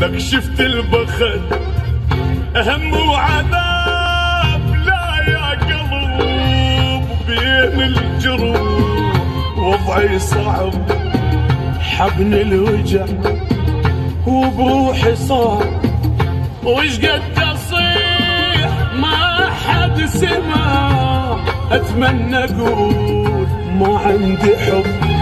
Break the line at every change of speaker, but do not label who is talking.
لك شفت البخت هم وعذاب لا يا قلب بين الجروح وضعي صعب حبني الوجع وبروحي صار وش قد تصيح ما حد سمع. أتمنى أقول ما عندي حب.